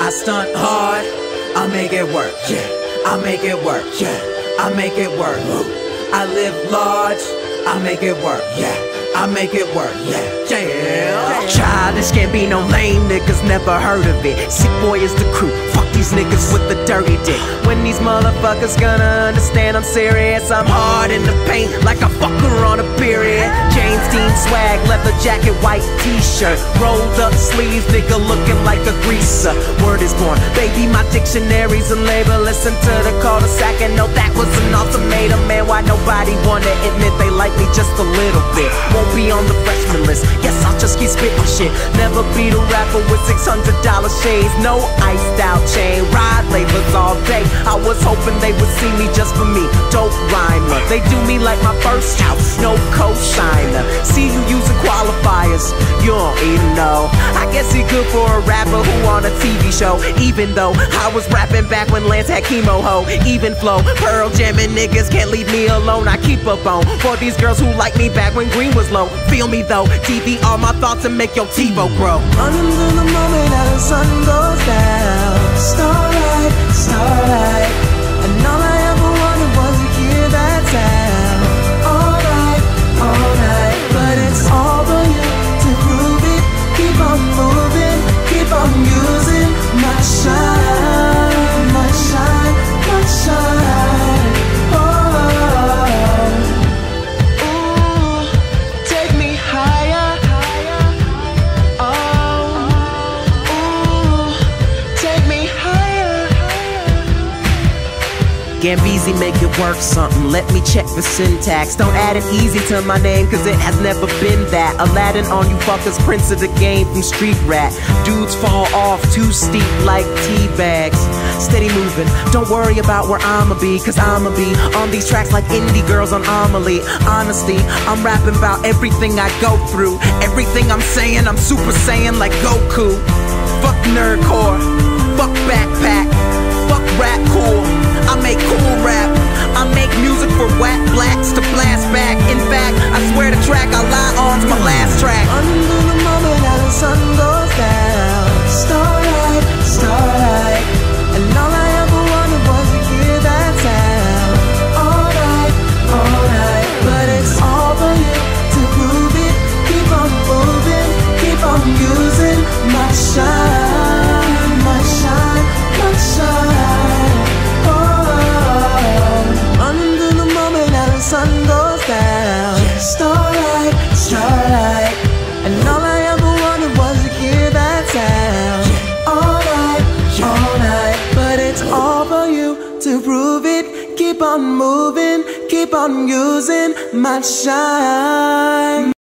I stunt hard, I make it work, yeah. I make it work, yeah. I make it work. I live large, I make it work, yeah. I make it work, yeah. Yeah. Childish can't be no lame niggas, never heard of it. Sick boy is the crew, fuck these niggas with the dirty dick. When these motherfuckers gonna understand I'm serious, I'm hard in the paint like a fucker on a period. James Dean swag, leather jacket, white t-shirt, rolled up sleeves, nigga looking like a greaser. Word is born, baby, my dictionary's a label. Listen to the Culdesac and know that was an ultimatum. Man, why nobody wanna admit they like me just a little bit? Won't be on the freshman list. Guess I'll just keep spitting shit. Never be the rapper with six hundred dollar shades, no iced out chain, ride labels all day. I was hoping they would see me just for me. Dope rhymer, they do me like my first house, no co-signer. See you using qualifiers, you don't even know. Guess he good for a rapper who on a TV show. Even though I was rapping back when Lance had chemo ho, even flow. Pearl jamming niggas can't leave me alone. I keep a bone for these girls who like me back when green was low. Feel me though, TV all my thoughts and make your TiVo grow. Running to the moment as the sun goes down. Starlight, Gambizi make it work something. Let me check the syntax. Don't add an easy to my name, cause it has never been that. Aladdin on you fuckers, prince of the game from Street Rat. Dudes fall off too steep like tea bags. Steady moving, don't worry about where I'ma be, cause I'ma be on these tracks like indie girls on Amelie. Honesty, I'm rapping about everything I go through. Everything I'm saying, I'm super Saiyan like Goku. Fuck nerdcore, fuck backpack, fuck rap cool. I make cool prove it. Keep on moving, keep on using my shine.